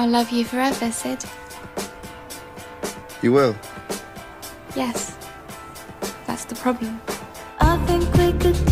I'll love you forever, Sid. You will? Yes. That's the problem. I think we could